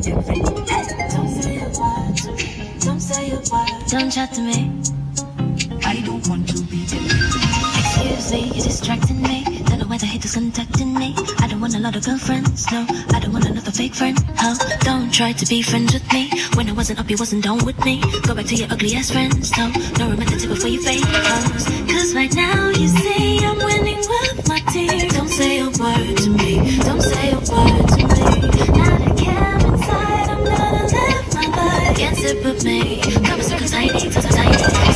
different. Don't say a word. Don't say a word. Don't chat to me. I don't want to be different. Excuse me, you're distracting me. Don't know why the haters contacting me. I don't want a lot of girlfriends, no. I don't want another fake friend. Hell, don't try to be friends with me. When I wasn't up, you wasn't down with me. Go back to your ugly ass friends, no. No romantic before you fake sip of me. Come and circus, I need to